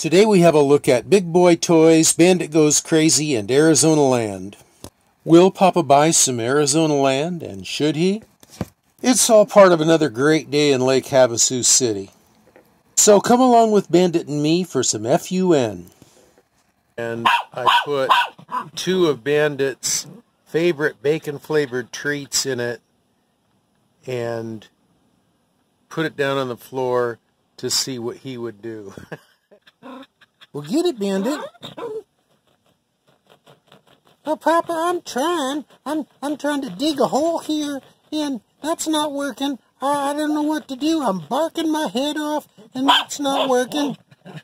Today we have a look at Big Boy Toys, Bandit Goes Crazy, and Arizona Land. Will Papa buy some Arizona land, and should he? It's all part of another great day in Lake Havasu City. So come along with Bandit and me for some FUN. And I put two of Bandit's favorite bacon flavored treats in it and put it down on the floor to see what he would do. well, get it, Bandit. Oh, Papa, I'm trying. I'm I'm trying to dig a hole here, and that's not working. I, I don't know what to do. I'm barking my head off, and that's not working.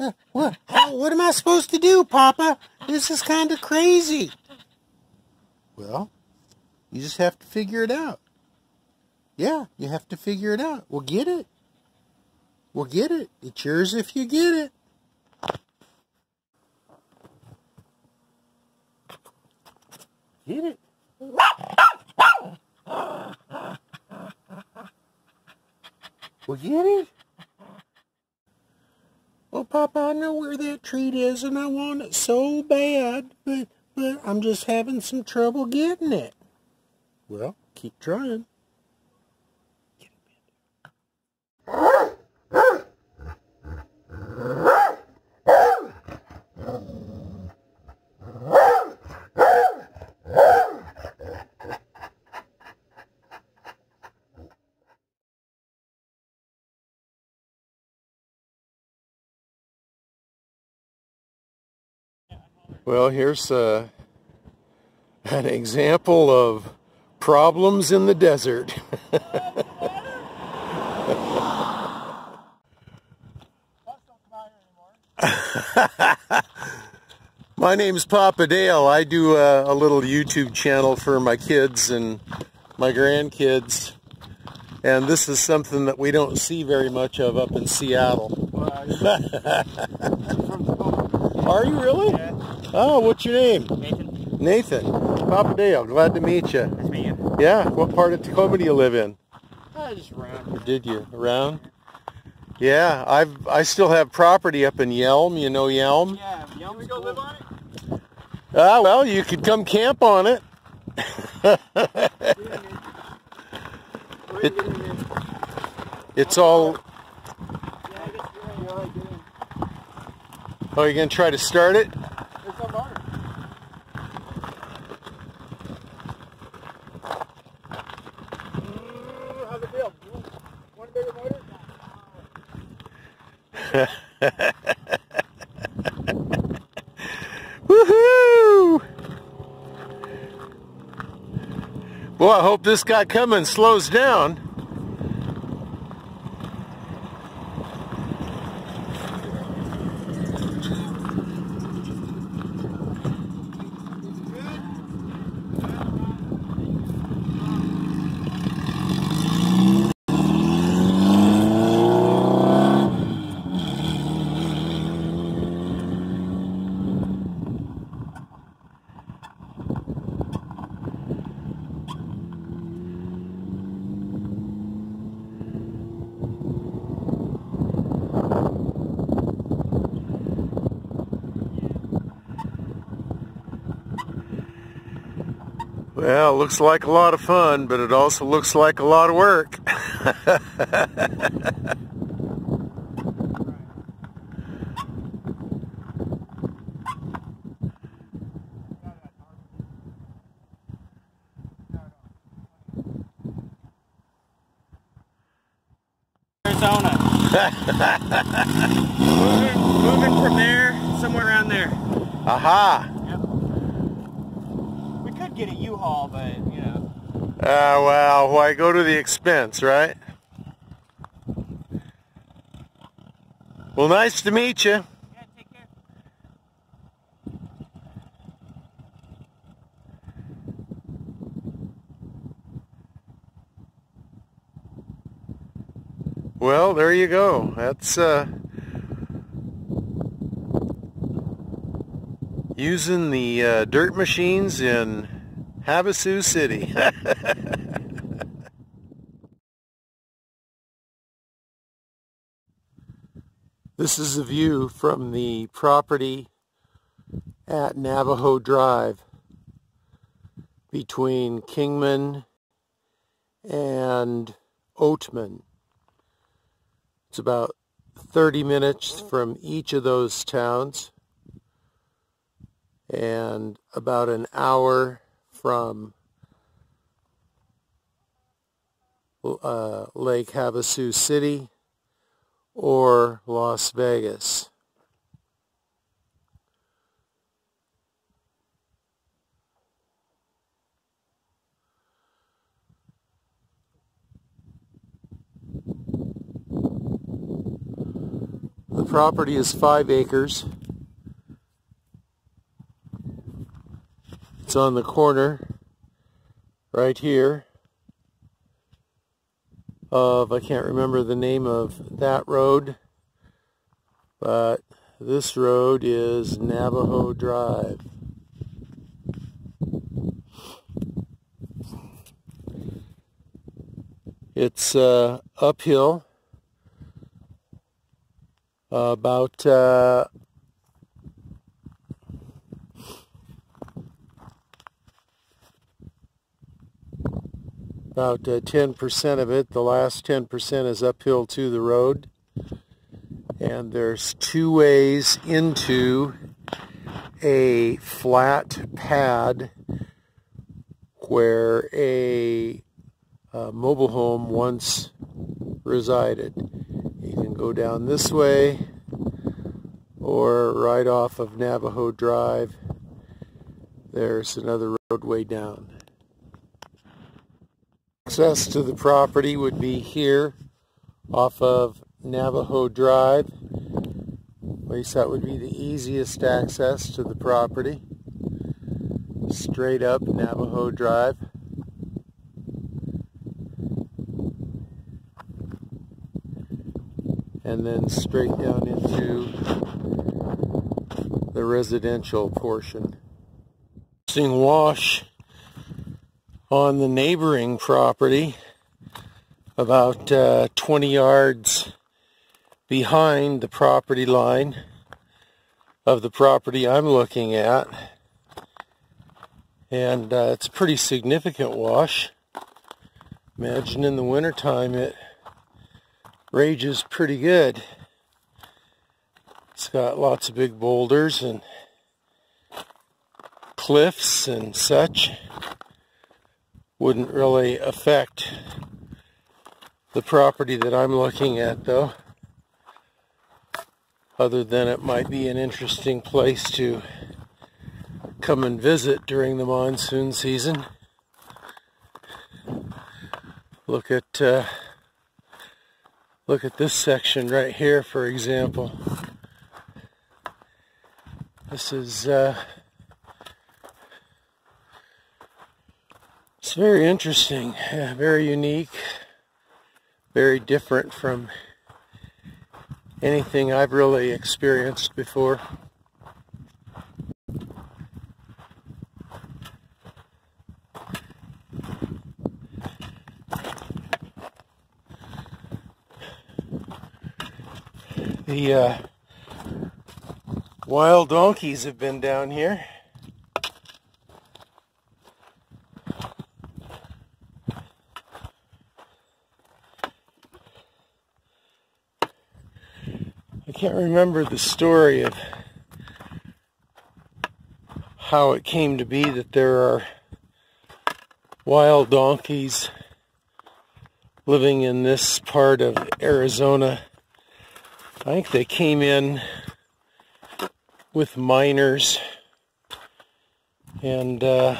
Uh, what, what am I supposed to do, Papa? This is kind of crazy. Well, you just have to figure it out. Yeah, you have to figure it out. We'll get it. We'll get it. It's yours if you get it. Get it. Well, get it. Well, Papa, I know where that treat is, and I want it so bad, but, but I'm just having some trouble getting it. Well, keep trying. Well, here's uh, an example of problems in the desert. my name's Papa Dale. I do a, a, little YouTube channel for my kids and my grandkids. And this is something that we don't see very much of up in Seattle. Are you really? Oh, what's your name? Nathan. Nathan. Papa Dale, glad to meet you. Nice to meet you. Yeah, what part of Tacoma do you live in? Uh, just around. Or did you? Around? Yeah, I've I still have property up in Yelm. You know Yelm? Yeah, Yelm. We go live on it? Ah, well, you could come camp on it. it it's all... Oh, you're going to try to start it? Woohoo! Well, I hope this guy coming slows down. Well, it looks like a lot of fun, but it also looks like a lot of work. Arizona. moving, moving from there, somewhere around there. Aha! Get a U-Haul, but, you know. Ah, uh, well, why go to the expense, right? Well, nice to meet you. Yeah, take care. Well, there you go. That's, uh, using the uh, dirt machines in Havasu City. This is a view from the property at Navajo Drive between Kingman and Oatman. It's about 30 minutes from each of those towns and about an hour from uh, Lake Havasu City or Las Vegas. The property is five acres. It's on the corner right here of, I can't remember the name of that road, but this road is Navajo Drive. It's uh, uphill about uh, about 10% uh, of it. The last 10% is uphill to the road. And there's two ways into a flat pad where a, a mobile home once resided. You can go down this way or right off of Navajo Drive. There's another roadway down. Access to the property would be here off of Navajo Drive. At least that would be the easiest access to the property. Straight up Navajo Drive. And then straight down into the residential portion. Seeing wash on the neighboring property about uh, 20 yards behind the property line of the property I'm looking at. And uh, it's a pretty significant wash. Imagine in the wintertime it rages pretty good. It's got lots of big boulders and cliffs and such wouldn't really affect the property that I'm looking at though other than it might be an interesting place to come and visit during the monsoon season. Look at uh, look at this section right here for example. This is uh, It's very interesting, very unique, very different from anything I've really experienced before. The uh, wild donkeys have been down here. Can't remember the story of how it came to be that there are wild donkeys living in this part of Arizona. I think they came in with miners and uh,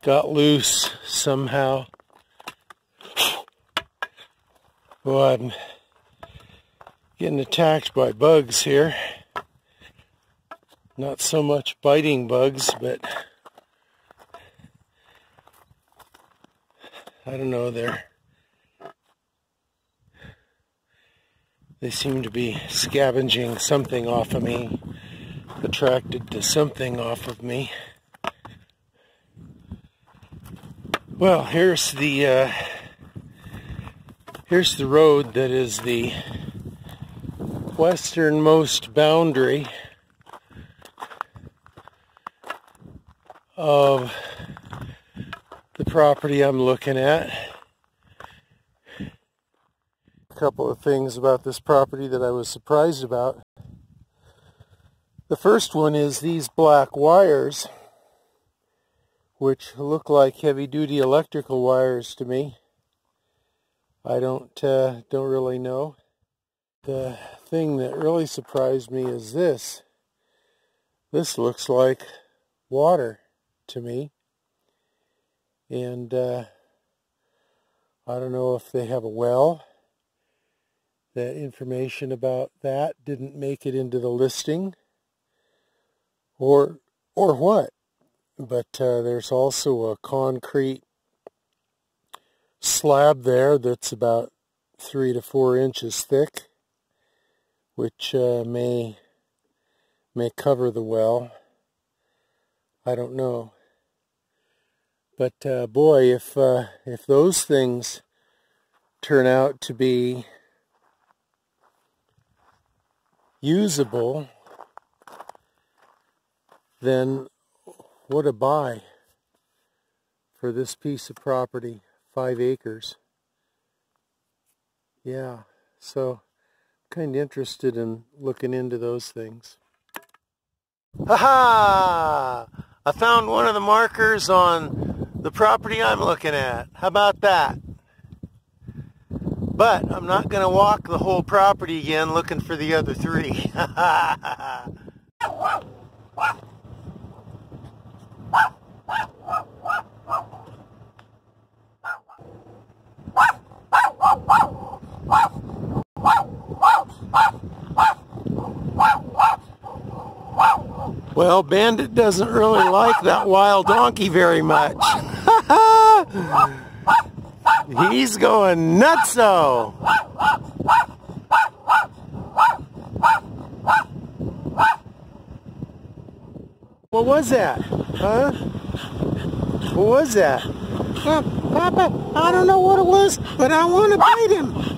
got loose somehow. Well, I'm getting attacked by bugs here. Not so much biting bugs, but I don't know, they're they seem to be scavenging something off of me, attracted to something off of me. Well, here's the uh, here's the road that is the westernmost boundary of the property I'm looking at. A couple of things about this property that I was surprised about. The first one is these black wires, which look like heavy-duty electrical wires to me. I don't uh, don't really know. The thing that really surprised me is this. This looks like water to me. And uh, I don't know if they have a well. That information about that didn't make it into the listing. Or, or what. But uh, there's also a concrete slab there that's about three to four inches thick, which uh, may may cover the well. I don't know. But uh, boy, if uh, if those things turn out to be usable, then what a buy for this piece of property, five acres. Yeah, so kind of interested in looking into those things. Ha ha! I found one of the markers on the property I'm looking at. How about that? But I'm not going to walk the whole property again looking for the other three. Well, Bandit doesn't really like that wild donkey very much. He's going nutso. What was that? Huh? What was that? Uh, Papa, I don't know what it was, but I want to bite him.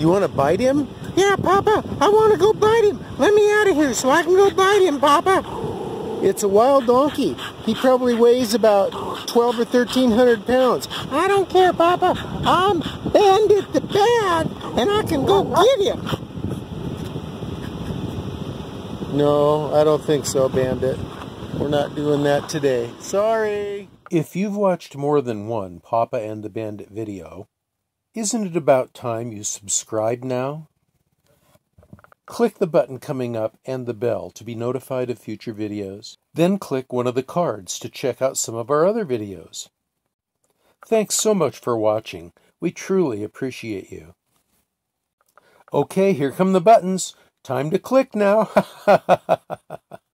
You want to bite him? Yeah, Papa, I want to go bite him. Let me out of here so I can go bite him, Papa. It's a wild donkey. He probably weighs about 12 or 1300 pounds. I don't care, Papa. I'm Bandit the Bad, and I can go get him. No, I don't think so, Bandit. We're not doing that today. Sorry. If you've watched more than one Papa and the Bandit video, isn't it about time you subscribe now? Click the button coming up and the bell to be notified of future videos. Then click one of the cards to check out some of our other videos. Thanks so much for watching. We truly appreciate you. Okay, here come the buttons. Time to click now.